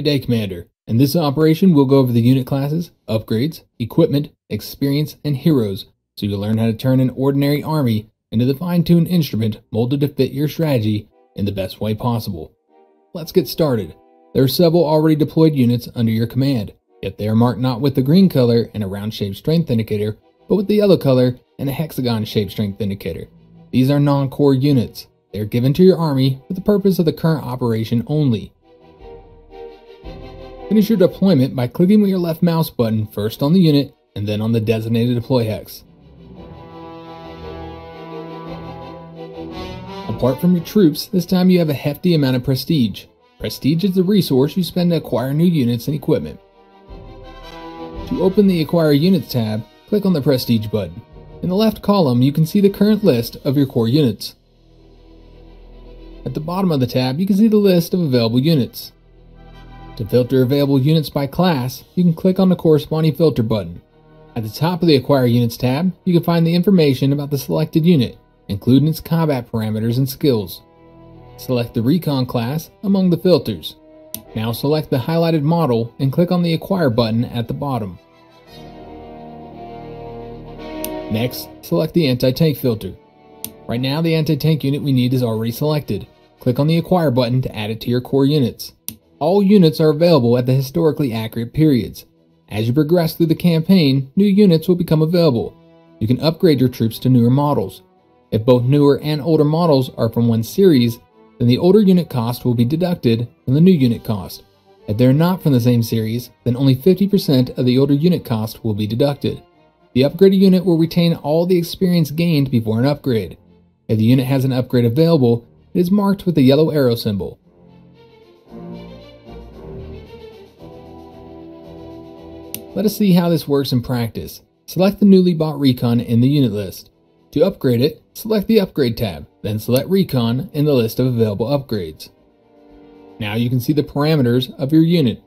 Good day, Commander. In this operation, we'll go over the unit classes, upgrades, equipment, experience, and heroes, so you'll learn how to turn an ordinary army into the fine-tuned instrument molded to fit your strategy in the best way possible. Let's get started. There are several already deployed units under your command, yet they are marked not with the green color and a round-shaped strength indicator, but with the yellow color and a hexagon-shaped strength indicator. These are non-core units. They are given to your army for the purpose of the current operation only. Finish your deployment by clicking with your left mouse button first on the unit and then on the designated deploy hex. Apart from your troops, this time you have a hefty amount of prestige. Prestige is the resource you spend to acquire new units and equipment. To open the Acquire Units tab, click on the Prestige button. In the left column, you can see the current list of your core units. At the bottom of the tab, you can see the list of available units. To filter available units by class, you can click on the corresponding filter button. At the top of the Acquire Units tab, you can find the information about the selected unit, including its combat parameters and skills. Select the Recon class among the filters. Now select the highlighted model and click on the Acquire button at the bottom. Next, select the Anti-Tank filter. Right now, the anti-tank unit we need is already selected. Click on the Acquire button to add it to your core units. All units are available at the historically accurate periods. As you progress through the campaign, new units will become available. You can upgrade your troops to newer models. If both newer and older models are from one series, then the older unit cost will be deducted from the new unit cost. If they're not from the same series, then only 50% of the older unit cost will be deducted. The upgraded unit will retain all the experience gained before an upgrade. If the unit has an upgrade available, it is marked with the yellow arrow symbol. Let us see how this works in practice. Select the newly bought Recon in the unit list. To upgrade it, select the Upgrade tab, then select Recon in the list of available upgrades. Now you can see the parameters of your unit.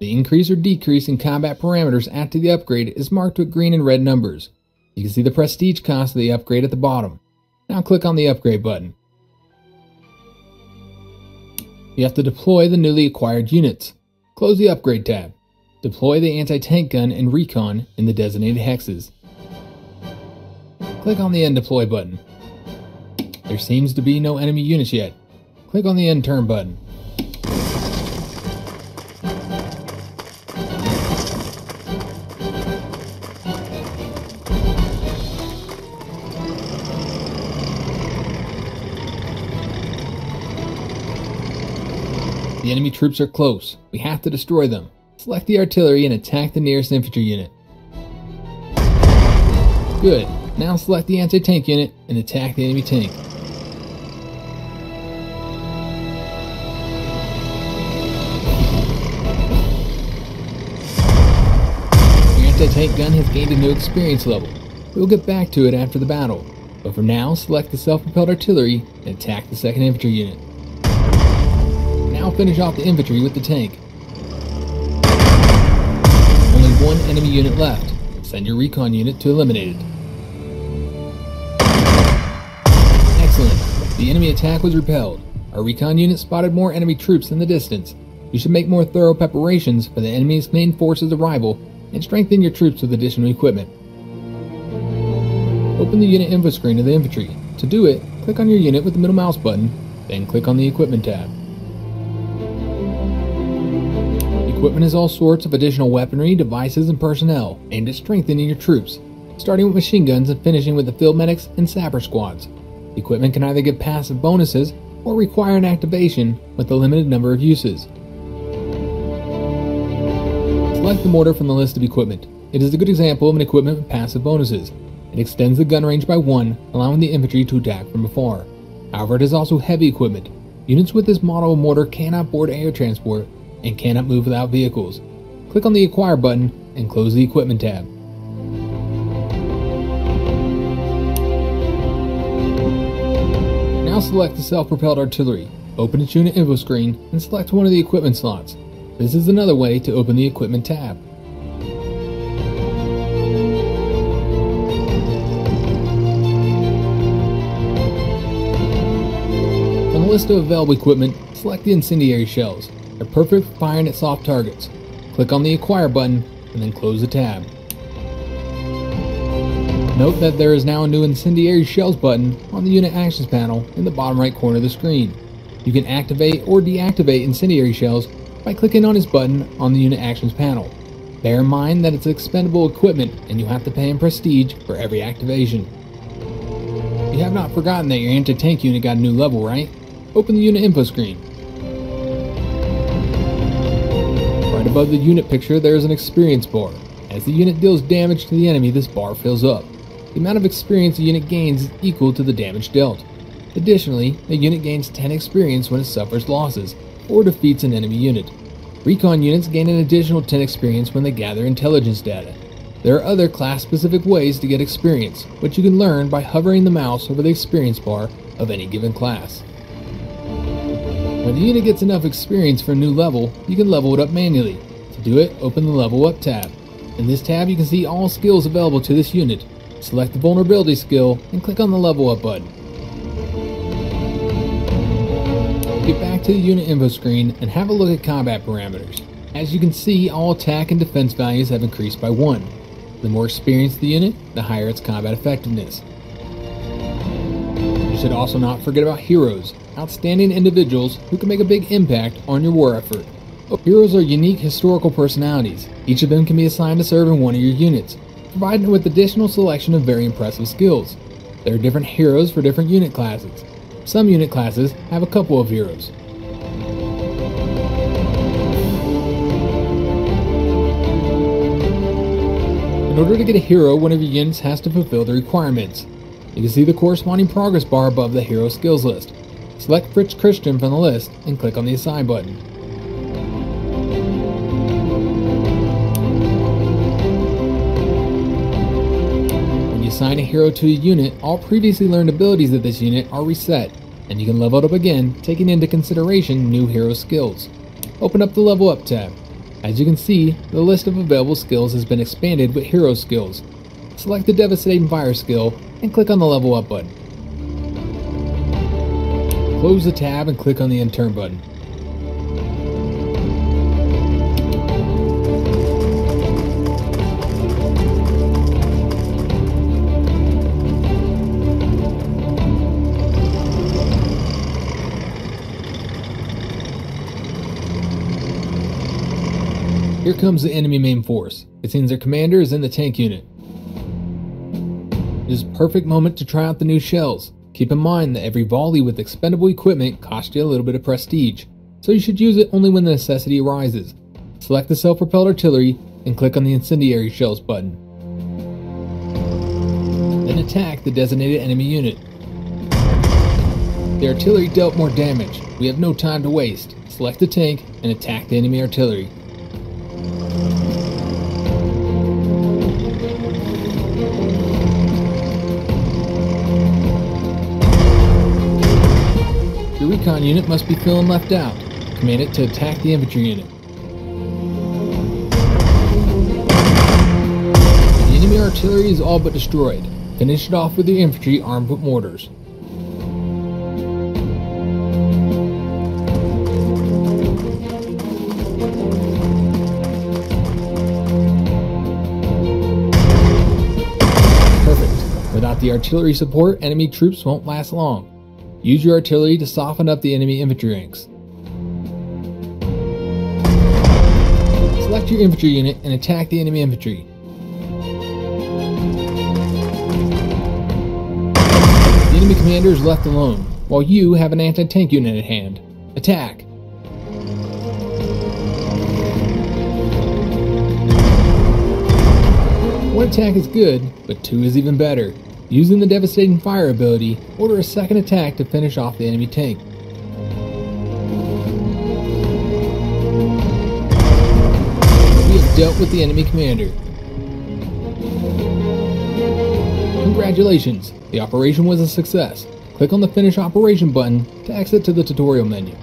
The increase or decrease in combat parameters after the upgrade is marked with green and red numbers. You can see the prestige cost of the upgrade at the bottom. Now click on the Upgrade button. You have to deploy the newly acquired units. Close the Upgrade tab. Deploy the anti-tank gun and recon in the designated hexes. Click on the End Deploy button. There seems to be no enemy units yet. Click on the End Turn button. The enemy troops are close. We have to destroy them. Select the artillery and attack the nearest infantry unit. Good. Now select the anti-tank unit and attack the enemy tank. Your anti-tank gun has gained a new experience level. We'll get back to it after the battle. But for now, select the self-propelled artillery and attack the second infantry unit. Now finish off the infantry with the tank. One enemy unit left. Send your recon unit to eliminate it. Excellent. The enemy attack was repelled. Our recon unit spotted more enemy troops in the distance. You should make more thorough preparations for the enemy's main force's arrival and strengthen your troops with additional equipment. Open the unit info screen of the infantry. To do it, click on your unit with the middle mouse button, then click on the equipment tab. Equipment is all sorts of additional weaponry, devices, and personnel aimed at strengthening your troops, starting with machine guns and finishing with the field medics and sapper squads. Equipment can either give passive bonuses or require an activation with a limited number of uses. Select the mortar from the list of equipment. It is a good example of an equipment with passive bonuses. It extends the gun range by one, allowing the infantry to attack from afar. However, it is also heavy equipment. Units with this model of mortar cannot board air transport and cannot move without vehicles. Click on the Acquire button and close the Equipment tab. Now select the self-propelled artillery. Open its unit info screen and select one of the equipment slots. This is another way to open the Equipment tab. List of available equipment, select the incendiary shells. They're perfect for firing at soft targets. Click on the Acquire button and then close the tab. Note that there is now a new Incendiary Shells button on the Unit Actions panel in the bottom right corner of the screen. You can activate or deactivate Incendiary Shells by clicking on this button on the Unit Actions panel. Bear in mind that it's expendable equipment and you have to pay in prestige for every activation. You have not forgotten that your anti-tank unit got a new level, right? Open the unit info screen. Right above the unit picture there is an experience bar. As the unit deals damage to the enemy, this bar fills up. The amount of experience a unit gains is equal to the damage dealt. Additionally, a unit gains 10 experience when it suffers losses or defeats an enemy unit. Recon units gain an additional 10 experience when they gather intelligence data. There are other class specific ways to get experience, which you can learn by hovering the mouse over the experience bar of any given class. When the unit gets enough experience for a new level, you can level it up manually. To do it, open the Level Up tab. In this tab, you can see all skills available to this unit. Select the Vulnerability skill and click on the Level Up button. Get back to the unit info screen and have a look at combat parameters. As you can see, all attack and defense values have increased by 1. The more experienced the unit, the higher its combat effectiveness. You should also not forget about heroes, outstanding individuals who can make a big impact on your war effort. Heroes are unique historical personalities. Each of them can be assigned to serve in one of your units, providing with additional selection of very impressive skills. There are different heroes for different unit classes. Some unit classes have a couple of heroes. In order to get a hero, one of your units has to fulfill the requirements. You can see the corresponding progress bar above the hero skills list. Select Fritz Christen from the list and click on the Assign button. When you assign a hero to a unit, all previously learned abilities of this unit are reset, and you can level it up again, taking into consideration new hero skills. Open up the Level Up tab. As you can see, the list of available skills has been expanded with hero skills. Select the Devastating Fire skill and click on the Level Up button. Close the tab and click on the End Turn button. Here comes the enemy main force. It seems their commander is in the tank unit. It is a perfect moment to try out the new shells. Keep in mind that every volley with expendable equipment costs you a little bit of prestige, so you should use it only when the necessity arises. Select the self-propelled artillery and click on the incendiary shells button. Then attack the designated enemy unit. The artillery dealt more damage. We have no time to waste. Select the tank and attack the enemy artillery. Recon unit must be feeling left out. Command it to attack the infantry unit. The enemy artillery is all but destroyed. Finish it off with your infantry armed with mortars. Perfect. Without the artillery support, enemy troops won't last long. Use your artillery to soften up the enemy infantry ranks. Select your infantry unit and attack the enemy infantry. The enemy commander is left alone, while you have an anti-tank unit at hand. Attack! One attack is good, but two is even better. Using the Devastating Fire ability, order a second attack to finish off the enemy tank. We have dealt with the enemy commander. Congratulations, the operation was a success. Click on the Finish Operation button to exit to the tutorial menu.